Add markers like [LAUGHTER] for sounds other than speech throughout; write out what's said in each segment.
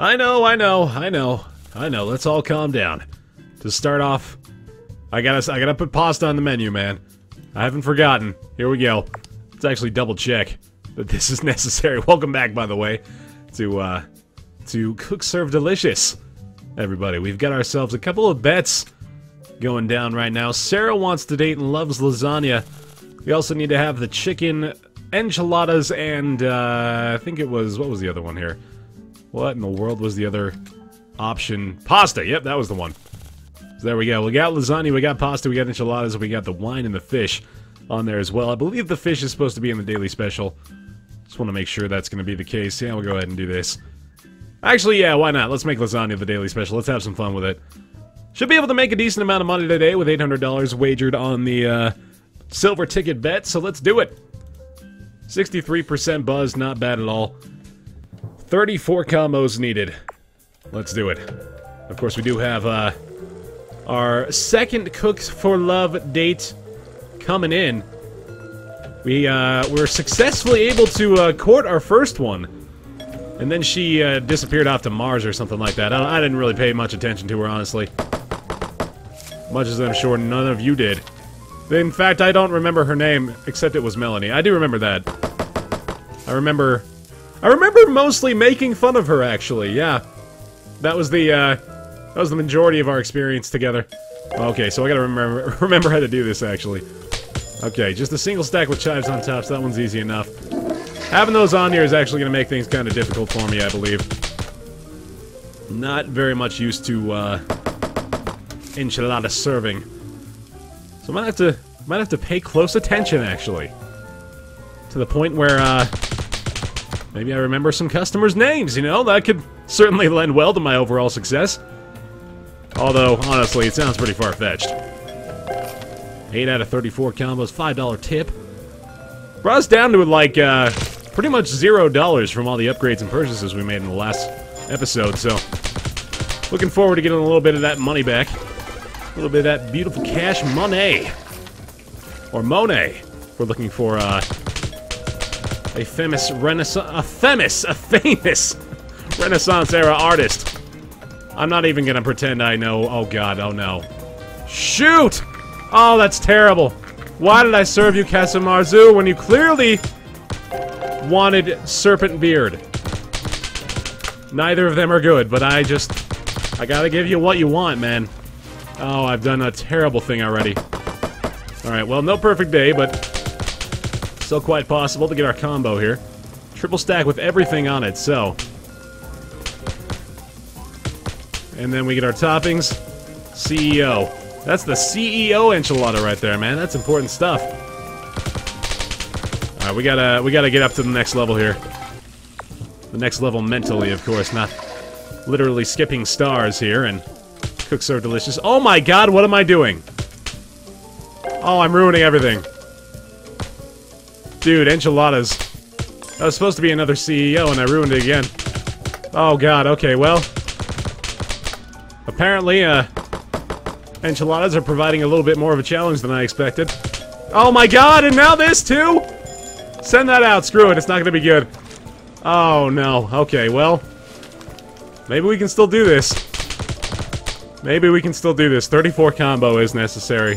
I know, I know, I know, I know. Let's all calm down. To start off, I gotta, I gotta put pasta on the menu, man. I haven't forgotten. Here we go. Let's actually double check that this is [LAUGHS] necessary. Welcome back, by the way, to uh, to Cook Serve Delicious. Everybody, we've got ourselves a couple of bets going down right now. Sarah wants to date and loves lasagna. We also need to have the chicken enchiladas and uh, I think it was what was the other one here? What in the world was the other option? Pasta. Yep, that was the one. So there we go. We got lasagna, we got pasta, we got enchiladas, we got the wine and the fish on there as well. I believe the fish is supposed to be in the daily special. Just want to make sure that's going to be the case. Yeah, we'll go ahead and do this. Actually, yeah, why not? Let's make lasagna the daily special. Let's have some fun with it. Should be able to make a decent amount of money today with $800 wagered on the uh, silver ticket bet, so let's do it. 63% buzz, not bad at all. 34 combos needed. Let's do it. Of course, we do have uh, our second Cooks for Love date coming in. We uh, were successfully able to uh, court our first one. And then she uh, disappeared off to Mars or something like that. I, I didn't really pay much attention to her, honestly. Much as I'm sure none of you did. In fact, I don't remember her name, except it was Melanie. I do remember that. I remember... I remember mostly making fun of her, actually, yeah. That was the, uh... That was the majority of our experience together. Okay, so I gotta remember, [LAUGHS] remember how to do this, actually. Okay, just a single stack with chives on top, so that one's easy enough. Having those on here is actually to make things kind of difficult for me, I believe. Not very much used to, uh, enchilada serving. So I might have to, might have to pay close attention, actually. To the point where, uh, maybe I remember some customers' names, you know? That could certainly lend well to my overall success. Although, honestly, it sounds pretty far-fetched. 8 out of 34 combos, $5 tip. Brought us down to, like, uh, pretty much zero dollars from all the upgrades and purchases we made in the last episode, so looking forward to getting a little bit of that money back. A little bit of that beautiful cash money. Or Monet. We're looking for uh, a famous renaissance, a famous, a famous Renaissance era artist. I'm not even gonna pretend I know. Oh god, oh no. Shoot! Oh, that's terrible. Why did I serve you Casu marzu when you clearly wanted Serpent Beard. Neither of them are good, but I just... I gotta give you what you want, man. Oh, I've done a terrible thing already. Alright, well, no perfect day, but... Still quite possible to get our combo here. Triple stack with everything on it, so... And then we get our toppings. CEO. That's the CEO enchilada right there, man. That's important stuff. Alright, we gotta we gotta get up to the next level here. The next level mentally, of course, not literally skipping stars here and Cook Serve Delicious. Oh my god, what am I doing? Oh, I'm ruining everything. Dude, enchiladas. I was supposed to be another CEO and I ruined it again. Oh god, okay, well. Apparently, uh, enchiladas are providing a little bit more of a challenge than I expected. Oh my god, and now this too? Send that out, screw it, it's not gonna be good. Oh no, okay, well. Maybe we can still do this. Maybe we can still do this. 34 combo is necessary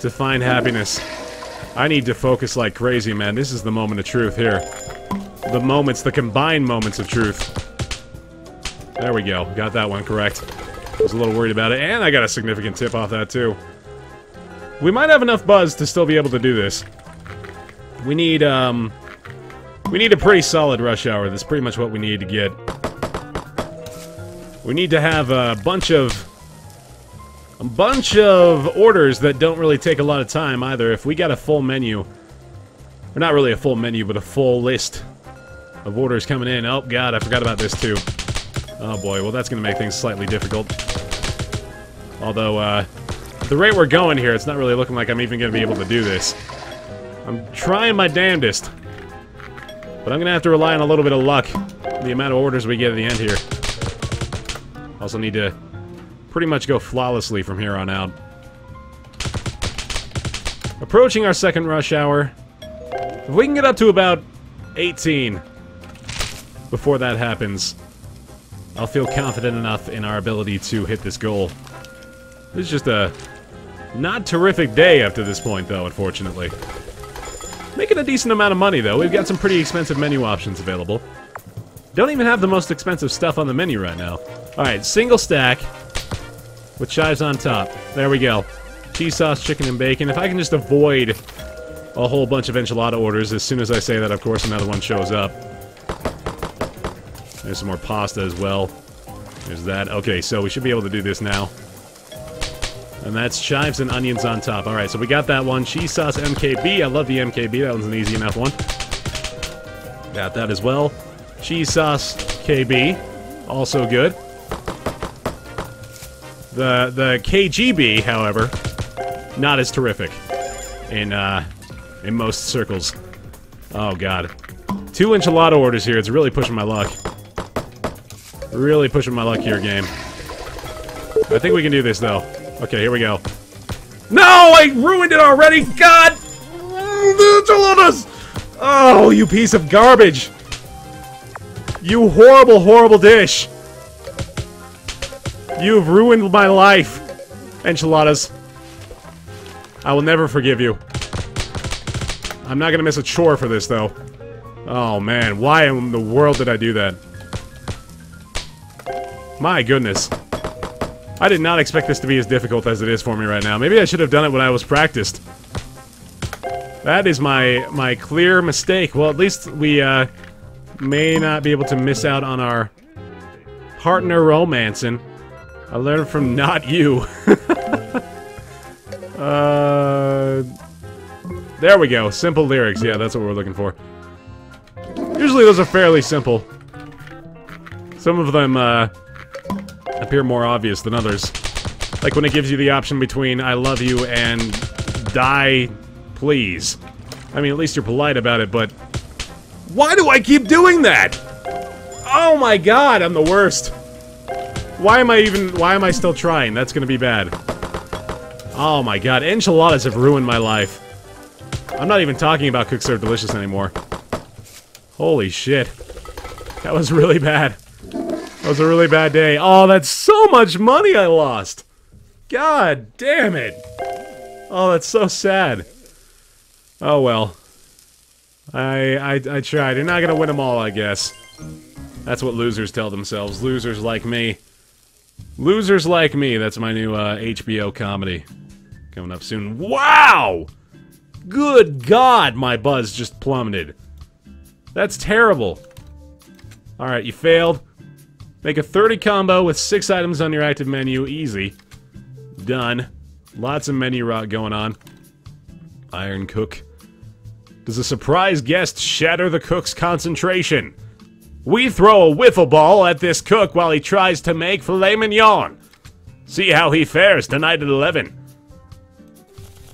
to find happiness. I need to focus like crazy, man. This is the moment of truth here. The moments, the combined moments of truth. There we go. Got that one correct. I was a little worried about it, and I got a significant tip off that, too. We might have enough buzz to still be able to do this. We need, um... We need a pretty solid rush hour. That's pretty much what we need to get. We need to have a bunch of... A bunch of orders that don't really take a lot of time, either. If we got a full menu... Or not really a full menu, but a full list of orders coming in. Oh, God, I forgot about this, too. Oh, boy. Well, that's going to make things slightly difficult. Although, uh... the rate we're going here, it's not really looking like I'm even going to be able to do this. I'm trying my damnedest. But I'm gonna have to rely on a little bit of luck. The amount of orders we get at the end here. Also need to pretty much go flawlessly from here on out. Approaching our second rush hour. If we can get up to about 18 before that happens, I'll feel confident enough in our ability to hit this goal. This is just a not terrific day up to this point, though, unfortunately. Making a decent amount of money, though. We've got some pretty expensive menu options available. Don't even have the most expensive stuff on the menu right now. Alright, single stack with chives on top. There we go. Cheese sauce, chicken, and bacon. If I can just avoid a whole bunch of enchilada orders, as soon as I say that, of course, another one shows up. There's some more pasta as well. There's that. Okay, so we should be able to do this now. And that's chives and onions on top. Alright, so we got that one. Cheese sauce MKB. I love the MKB. That one's an easy enough one. Got that as well. Cheese sauce KB. Also good. The the KGB, however, not as terrific in uh, in most circles. Oh god. Two enchilada orders here. It's really pushing my luck. Really pushing my luck here, game. I think we can do this, though. Okay, here we go. No! I ruined it already! God! Enchiladas! Oh, you piece of garbage! You horrible, horrible dish! You've ruined my life, enchiladas. I will never forgive you. I'm not gonna miss a chore for this, though. Oh, man. Why in the world did I do that? My goodness. I did not expect this to be as difficult as it is for me right now. Maybe I should have done it when I was practiced. That is my my clear mistake. Well, at least we uh, may not be able to miss out on our partner romancing. I learned from not you. [LAUGHS] uh, there we go. Simple lyrics. Yeah, that's what we're looking for. Usually those are fairly simple. Some of them uh, appear more obvious than others. Like when it gives you the option between I love you and die, please. I mean, at least you're polite about it, but... Why do I keep doing that? Oh my god, I'm the worst. Why am I even- why am I still trying? That's gonna be bad. Oh my god, enchiladas have ruined my life. I'm not even talking about Cook Serve Delicious anymore. Holy shit. That was really bad. That was a really bad day. Oh, that's so much money I lost! God damn it! Oh, that's so sad. Oh well. I, I, I tried. You're not gonna win them all, I guess. That's what losers tell themselves. Losers like me. Losers like me. That's my new uh, HBO comedy. Coming up soon. Wow! Good God, my buzz just plummeted. That's terrible. Alright, you failed. Make a 30 combo with 6 items on your active menu. Easy. Done. Lots of menu rot going on. Iron Cook. Does a surprise guest shatter the cook's concentration? We throw a wiffle ball at this cook while he tries to make filet mignon. See how he fares tonight at 11.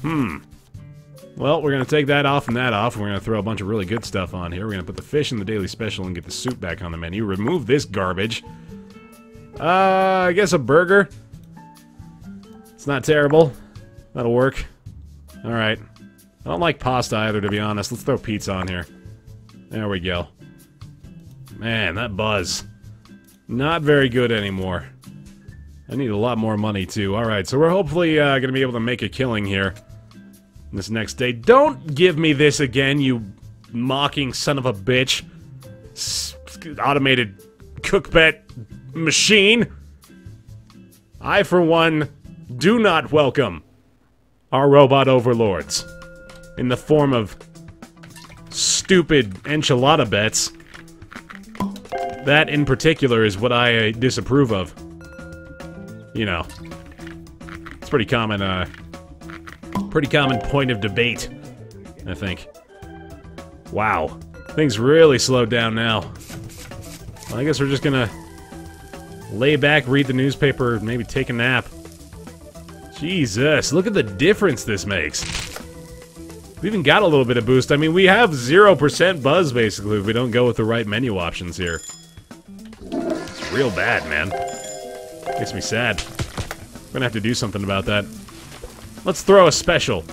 Hmm. Well, we're going to take that off and that off. And we're going to throw a bunch of really good stuff on here. We're going to put the fish in the daily special and get the soup back on the menu. Remove this garbage. Uh, I guess a burger. It's not terrible. That'll work. Alright. I don't like pasta either, to be honest. Let's throw pizza on here. There we go. Man, that buzz. Not very good anymore. I need a lot more money, too. Alright, so we're hopefully uh, going to be able to make a killing here. This next day. Don't give me this again, you mocking son of a bitch. S automated cook bet machine. I, for one, do not welcome our robot overlords in the form of stupid enchilada bets. That, in particular, is what I uh, disapprove of. You know. It's pretty common, uh... Pretty common point of debate, I think. Wow. Things really slowed down now. Well, I guess we're just gonna lay back, read the newspaper, maybe take a nap. Jesus, look at the difference this makes. We even got a little bit of boost. I mean, we have 0% buzz, basically, if we don't go with the right menu options here. Real bad, man. Makes me sad. We're gonna have to do something about that. Let's throw a special.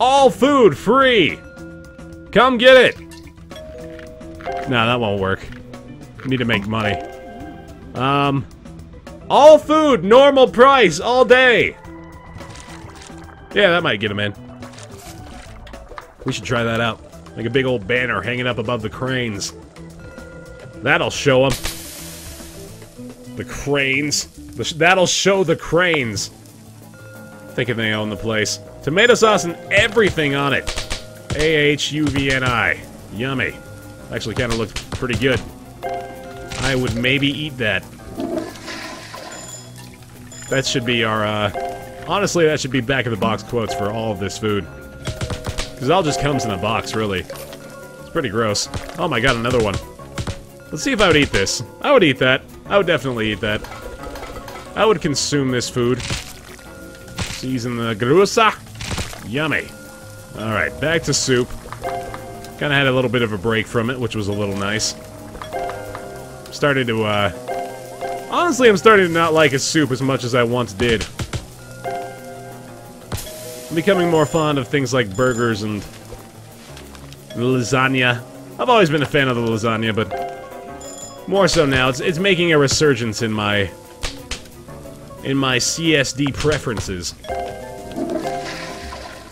All food free! Come get it! Nah, that won't work. Need to make money. Um, all food, normal price, all day. Yeah, that might get him in. We should try that out. Like a big old banner hanging up above the cranes. That'll show them. The cranes. That'll show the cranes. Thinking they own the place. Tomato sauce and everything on it. A-H-U-V-N-I. Yummy. Actually kind of looked pretty good. I would maybe eat that. That should be our, uh... Honestly, that should be back-of-the-box quotes for all of this food. Because it all just comes in a box, really. It's pretty gross. Oh my god, another one. Let's see if I would eat this. I would eat that. I would definitely eat that. I would consume this food. Season the grusa. Yummy. Alright, back to soup. Kinda had a little bit of a break from it, which was a little nice. Started to, uh... Honestly, I'm starting to not like a soup as much as I once did. I'm becoming more fond of things like burgers and lasagna. I've always been a fan of the lasagna, but more so now. It's it's making a resurgence in my in my CSD preferences.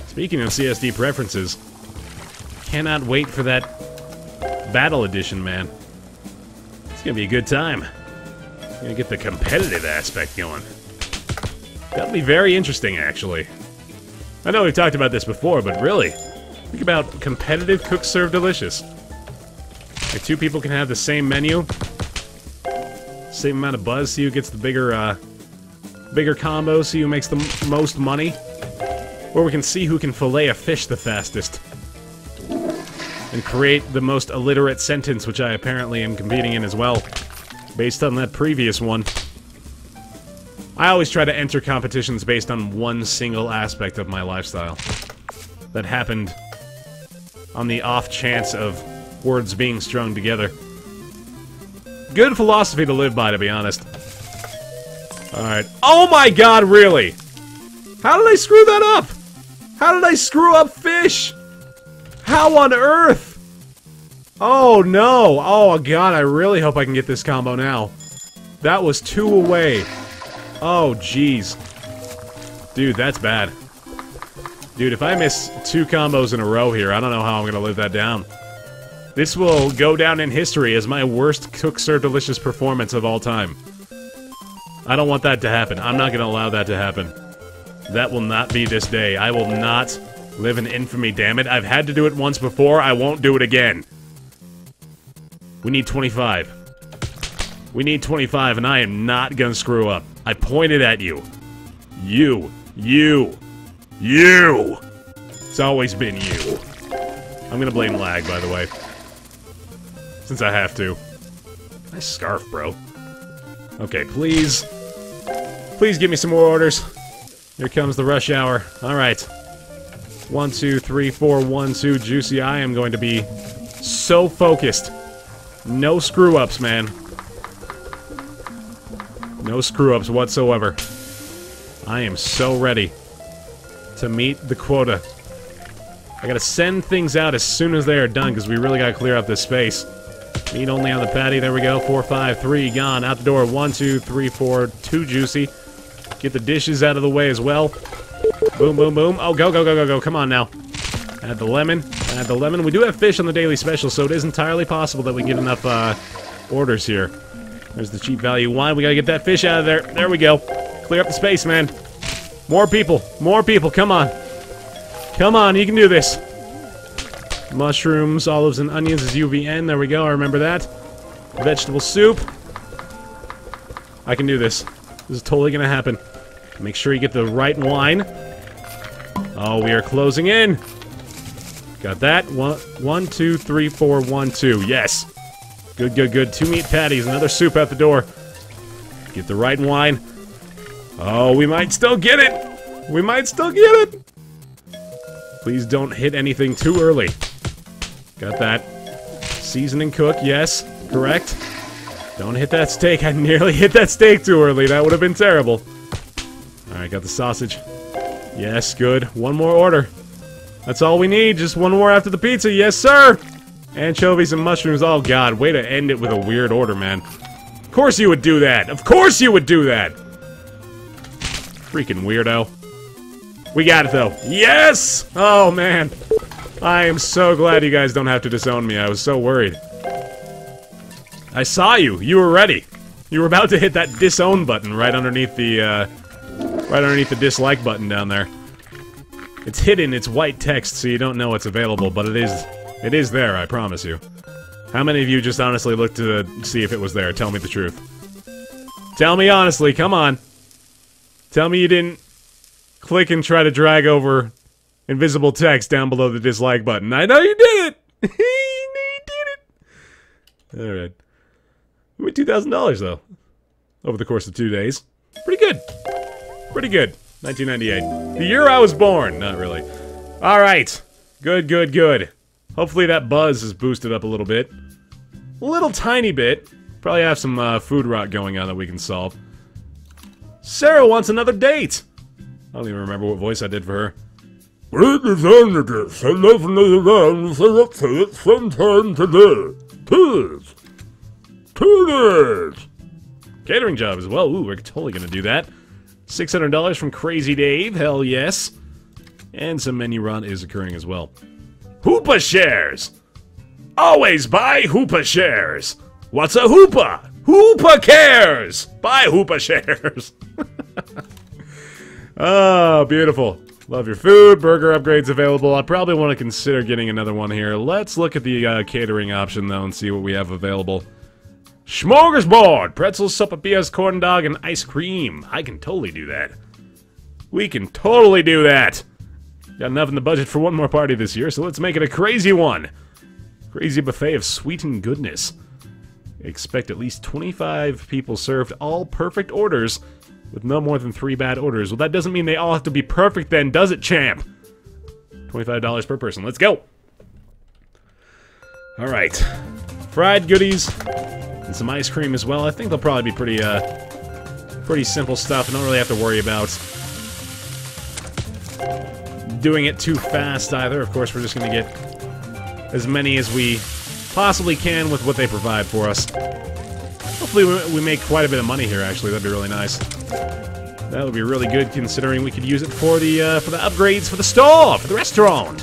Speaking of CSD preferences, cannot wait for that battle edition, man. It's gonna be a good time. Gonna get the competitive aspect going. That'll be very interesting, actually. I know we've talked about this before, but really, think about competitive cook serve delicious. Like two people can have the same menu, same amount of buzz, see who gets the bigger, uh, bigger combo, see who makes the most money. Or we can see who can fillet a fish the fastest. And create the most illiterate sentence, which I apparently am competing in as well. Based on that previous one. I always try to enter competitions based on one single aspect of my lifestyle. That happened on the off chance of words being strung together. Good philosophy to live by, to be honest. Alright. Oh my god, really? How did I screw that up? How did I screw up fish? How on earth? Oh no! Oh god, I really hope I can get this combo now. That was two away. Oh, jeez. Dude, that's bad. Dude, if I miss two combos in a row here, I don't know how I'm gonna live that down. This will go down in history as my worst Cook Serve Delicious performance of all time. I don't want that to happen. I'm not gonna allow that to happen. That will not be this day. I will not live in infamy, damn it. I've had to do it once before, I won't do it again. We need 25. We need 25, and I am not gonna screw up. I pointed at you. You. You. You! It's always been you. I'm gonna blame lag, by the way. Since I have to. Nice scarf, bro. Okay, please. Please give me some more orders. Here comes the rush hour. Alright. One, two, three, four, one, two, juicy. I am going to be so focused. No screw-ups, man. No screw-ups whatsoever. I am so ready to meet the quota. I gotta send things out as soon as they are done, because we really gotta clear up this space. Meat only on the patty. There we go. Four, five, three, gone. Out the door. One, two, three, four, two juicy. Get the dishes out of the way as well. Boom, boom, boom. Oh, go, go, go, go, go. Come on now. Add the lemon. Add the lemon. We do have fish on the daily special, so it is entirely possible that we get enough uh, orders here. There's the cheap value wine. We gotta get that fish out of there. There we go. Clear up the space, man. More people. More people. Come on. Come on, you can do this. Mushrooms, olives, and onions is UVN. There we go. I remember that. Vegetable soup. I can do this. This is totally gonna happen. Make sure you get the right wine. Oh, we are closing in. Got that. One, one, two, three, four, one, two. Yes. Good, good, good. Two meat patties, another soup at the door. Get the right wine. Oh, we might still get it! We might still get it! Please don't hit anything too early. Got that. Seasoning cook, yes. Correct. Don't hit that steak. [LAUGHS] I nearly hit that steak too early. That would have been terrible. Alright, got the sausage. Yes, good. One more order. That's all we need. Just one more after the pizza. Yes, sir! Anchovies and mushrooms. Oh, God. Way to end it with a weird order, man. Of course you would do that! Of course you would do that! Freaking weirdo. We got it, though. Yes! Oh, man. I am so glad you guys don't have to disown me. I was so worried. I saw you. You were ready. You were about to hit that disown button right underneath the, uh, right underneath the dislike button down there. It's hidden, it's white text, so you don't know it's available, but it is, it is there, I promise you. How many of you just honestly looked to see if it was there? Tell me the truth. Tell me honestly, come on. Tell me you didn't click and try to drag over invisible text down below the dislike button. I know you did it! [LAUGHS] you did it! Alright. We made $2,000 though. Over the course of two days. Pretty good. Pretty good. 1998. The year I was born. Not really. Alright. Good, good, good. Hopefully that buzz is boosted up a little bit. A little tiny bit. Probably have some uh, food rot going on that we can solve. Sarah wants another date! I don't even remember what voice I did for her. Representatives are definitely around for updates sometime today. Please. Please. Catering job as well. Ooh, we're totally gonna do that. $600 from Crazy Dave. Hell yes. And some menu run is occurring as well. Hoopa shares! Always buy Hoopa shares! What's a Hoopa? Hoopa cares! Buy Hoopa shares! oh, [LAUGHS] beautiful. Love your food. Burger upgrades available. I probably want to consider getting another one here. Let's look at the uh, catering option, though, and see what we have available. Smorgasbord! Pretzels, sopapillas, corn dog, and ice cream. I can totally do that. We can totally do that! Got enough in the budget for one more party this year, so let's make it a crazy one! Crazy buffet of sweetened goodness. Expect at least 25 people served all perfect orders with no more than three bad orders. Well, that doesn't mean they all have to be perfect then, does it, champ? $25 per person. Let's go! Alright. Fried goodies, and some ice cream as well. I think they'll probably be pretty, uh, pretty simple stuff. I don't really have to worry about doing it too fast either. Of course, we're just going to get as many as we possibly can with what they provide for us. Hopefully we make quite a bit of money here, actually. That'd be really nice. That would be really good, considering we could use it for the, uh, for the upgrades for the store, for the restaurant.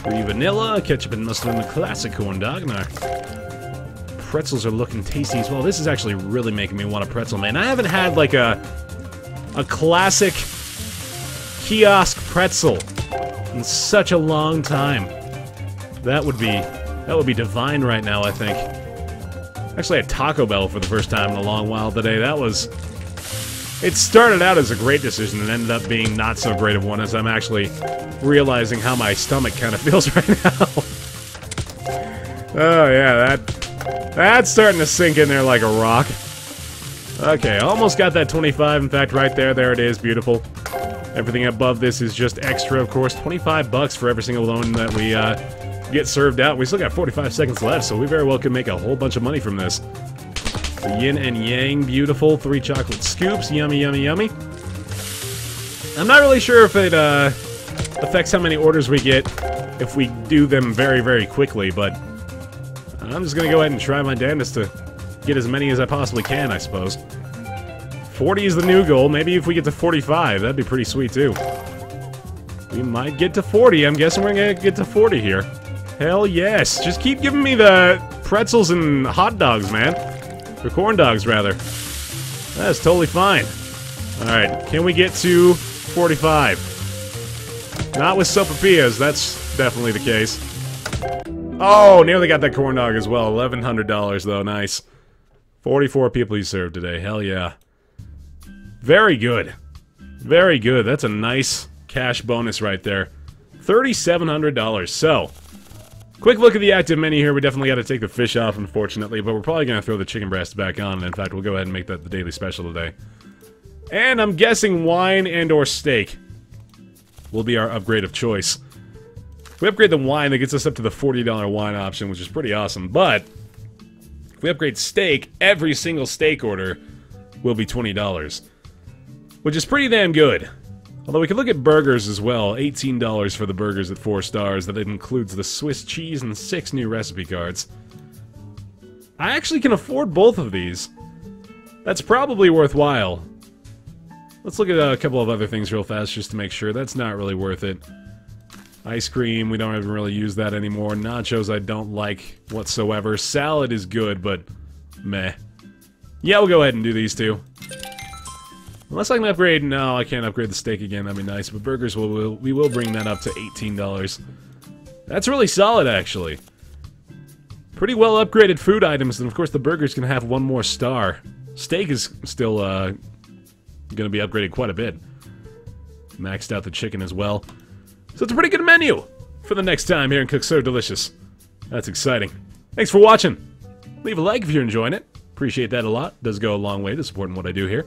Free vanilla, ketchup and mustard, and the classic corn dog, our pretzels are looking tasty as well. This is actually really making me want a pretzel, man. I haven't had, like, a, a classic kiosk pretzel in such a long time. That would be, that would be divine right now, I think. Actually, had Taco Bell for the first time in a long while today. That was... It started out as a great decision and ended up being not so great of one as I'm actually realizing how my stomach kind of [LAUGHS] feels right now. [LAUGHS] oh, yeah, that... That's starting to sink in there like a rock. Okay, almost got that 25. In fact, right there, there it is. Beautiful. Everything above this is just extra, of course. 25 bucks for every single loan that we, uh, get served out. We still got 45 seconds left, so we very well could make a whole bunch of money from this. The yin and yang, beautiful. Three chocolate scoops, yummy, yummy, yummy. I'm not really sure if it uh, affects how many orders we get if we do them very, very quickly, but I'm just gonna go ahead and try my damnedest to get as many as I possibly can, I suppose. 40 is the new goal. Maybe if we get to 45, that'd be pretty sweet, too. We might get to 40. I'm guessing we're gonna get to 40 here. Hell yes. Just keep giving me the pretzels and hot dogs, man. Or corn dogs, rather. That's totally fine. Alright, can we get to 45? Not with sopapillas, that's definitely the case. Oh, nearly got that corn dog as well. $1,100 though, nice. 44 people you served today, hell yeah. Very good. Very good, that's a nice cash bonus right there. $3,700, so... Quick look at the active menu here. We definitely got to take the fish off, unfortunately, but we're probably going to throw the chicken breast back on. In fact, we'll go ahead and make that the daily special today. And I'm guessing wine and or steak will be our upgrade of choice. If we upgrade the wine, that gets us up to the $40 wine option, which is pretty awesome. But if we upgrade steak, every single steak order will be $20, which is pretty damn good. Although we could look at burgers as well. $18 for the burgers at 4 stars. That includes the Swiss cheese and 6 new recipe cards. I actually can afford both of these. That's probably worthwhile. Let's look at a couple of other things real fast just to make sure. That's not really worth it. Ice cream, we don't even really use that anymore. Nachos I don't like whatsoever. Salad is good, but meh. Yeah, we'll go ahead and do these two. Unless I can upgrade... No, I can't upgrade the steak again. That'd be nice. But burgers, will, will, we will bring that up to $18. That's really solid, actually. Pretty well upgraded food items, and of course the burgers can have one more star. Steak is still uh, going to be upgraded quite a bit. Maxed out the chicken as well. So it's a pretty good menu for the next time here in Cook Serve Delicious. That's exciting. Thanks for watching. Leave a like if you're enjoying it. Appreciate that a lot. Does go a long way to supporting what I do here.